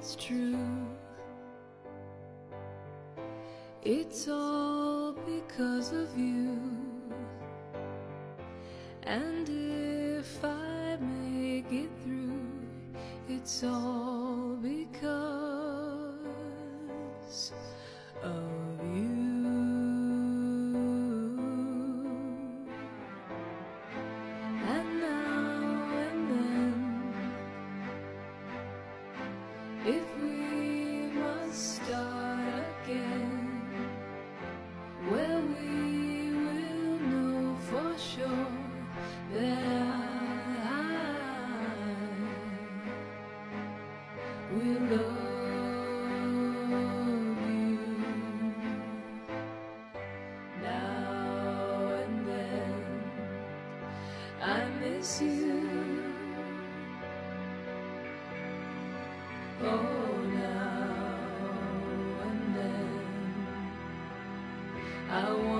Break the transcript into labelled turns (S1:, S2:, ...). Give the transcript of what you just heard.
S1: it's true. It's all because of you. And if I make it through, it's all if we must start again, well, we will know for sure that I will love you now and then. I miss you. I want